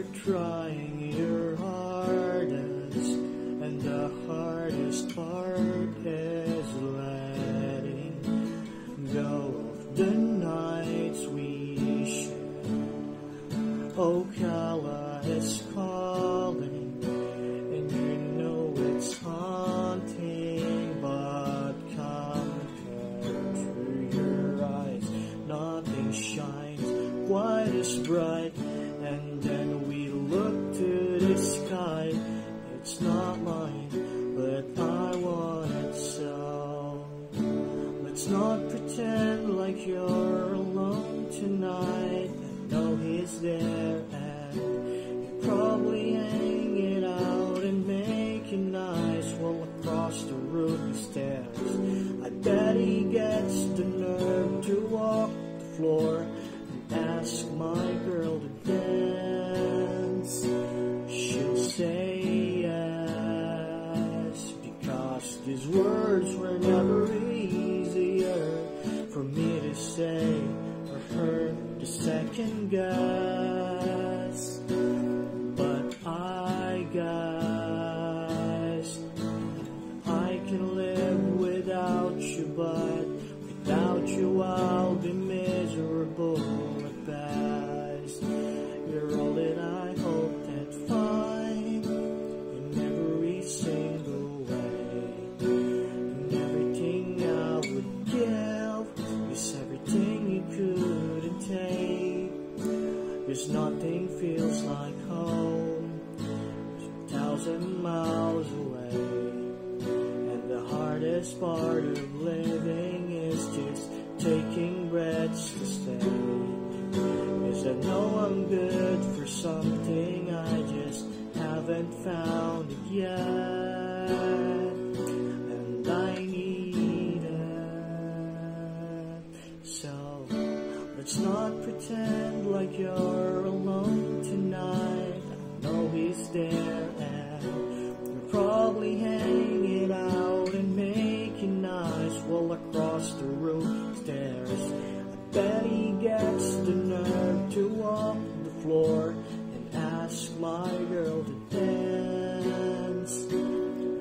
You're trying your hardest, and the hardest part is letting go of the nights we shared. Oh, Ocala is calling, and you know it's haunting, but compared to your eyes, nothing shines quite as bright. And then we look to the sky. It's not mine, but I want it so. Let's not pretend like you're alone tonight. I know he's there and you're probably hanging out and making nice from across the room stairs. I bet he gets the nerve to walk the floor. Yeah. Hardest part of living is just taking breaths to stay. Cause I know I'm good for something, I just haven't found it yet. And I need it. So let's not pretend like you're alone tonight. I know he's there floor and ask my girl to dance.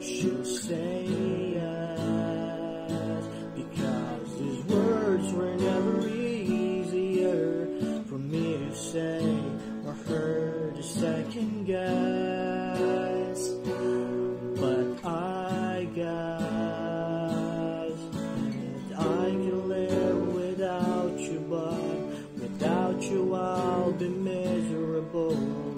She'll say yes because these words were never easier for me to say or her to second guess. boy.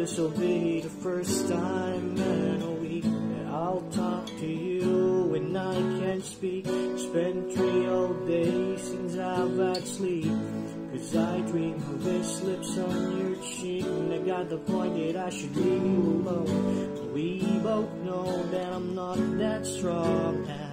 This'll be the first time in a week that I'll talk to you when I can't speak. Spent three whole days since I've had sleep. Cause I dream of his lips on your cheek And I got the point that I should leave you alone We both know that I'm not that strong And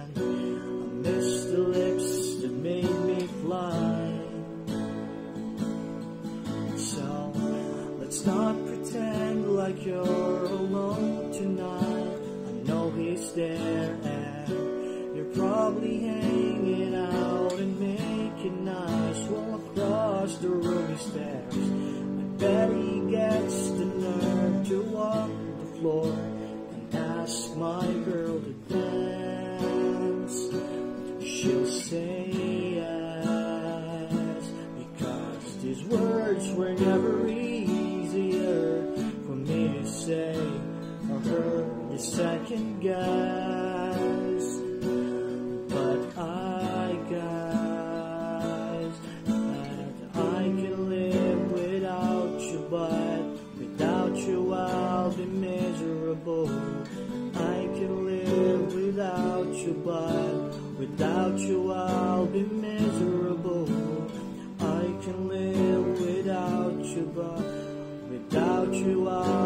let's not pretend like you're alone tonight I know he's there and you're probably hanging out and making nice while across the roomy stairs. I bet he gets the nerve to walk the floor and ask my girl to dance. But without you I'll be miserable. I can live without you, but without you I'll